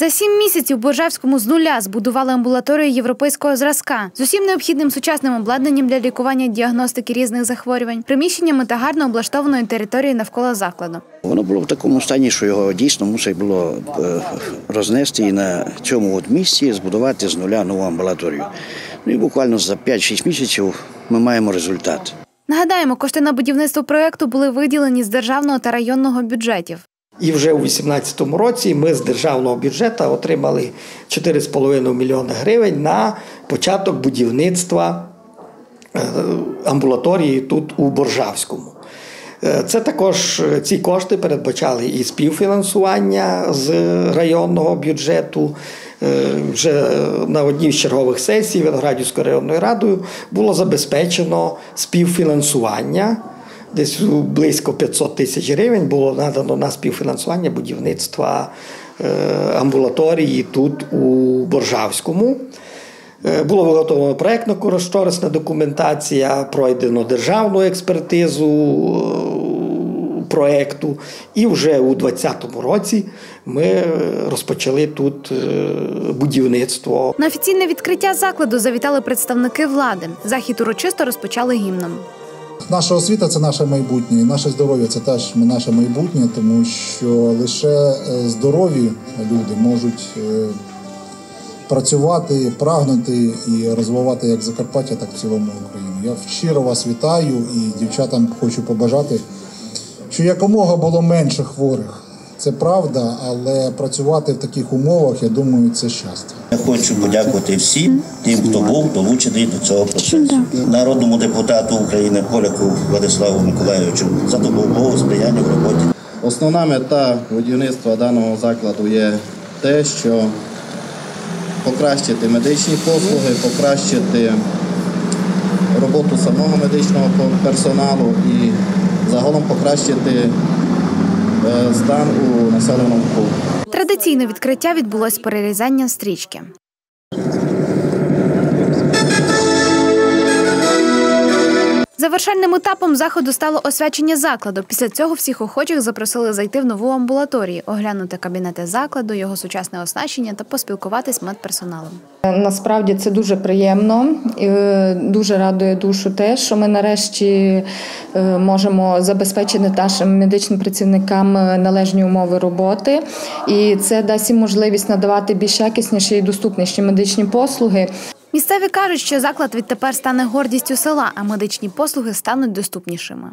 За сім місяців у Боржавському з нуля збудували амбулаторію європейського зразка з усім необхідним сучасним обладнанням для лікування діагностики різних захворювань, приміщеннями та гарно облаштованою територією навколо закладу. Воно було в такому стані, що його дійсно мусить було е, рознести і на цьому от місці збудувати з нуля нову амбулаторію. Ну і буквально за 5-6 місяців ми маємо результат. Нагадаємо, кошти на будівництво проекту були виділені з державного та районного бюджетів. І вже у 2018 році ми з державного бюджету отримали 4,5 мільйони гривень на початок будівництва е, амбулаторії тут у Боржавському. Е, Це також е, ці кошти передбачали і співфінансування з районного бюджету. Вже на одній з чергових сесій Виноградівською районною радою було забезпечено співфінансування. Десь близько 500 тисяч гривень було надано на співфінансування будівництва е, амбулаторії тут у Боржавському. Е, Було виготовлено проєктно-кошторисна документація, пройдено державну експертизу е, проєкту. І вже у 2020 році ми розпочали тут будівництво. На офіційне відкриття закладу завітали представники влади. Захід урочисто розпочали гімном. Наша освіта це наше майбутнє, і наше здоров'я це теж наше майбутнє, тому що лише е, здорові люди можуть е, працювати, прагнути і розвивати як Закарпаття, так і в цілому Україну. Я щиро вас вітаю і дівчатам хочу побажати, що якомога було менше хворих. Це правда, але працювати в таких умовах, я думаю, це щастя. Я хочу подякувати всім тим, хто був долучений до цього процесу. Народному депутату України Поляку Владиславу Миколайовичу за допомогу сприяння в роботі. Основна мета будівництва даного закладу є те, що покращити медичні послуги, покращити роботу самого медичного персоналу і загалом покращити стан у населеному пункті. Традиційне відкриття відбулось перерізання стрічки. Завершальним етапом заходу стало освячення закладу. Після цього всіх охочих запросили зайти в нову амбулаторію, оглянути кабінети закладу, його сучасне оснащення та поспілкуватись медперсоналом. Насправді це дуже приємно, е, дуже радує душу те, що ми нарешті е, можемо забезпечити нашим медичним працівникам е, належні умови роботи, і це дасть їм можливість надавати більш якісніші і доступніші медичні послуги. Місцеві кажуть, що заклад відтепер стане гордістю села, а медичні послуги стануть доступнішими.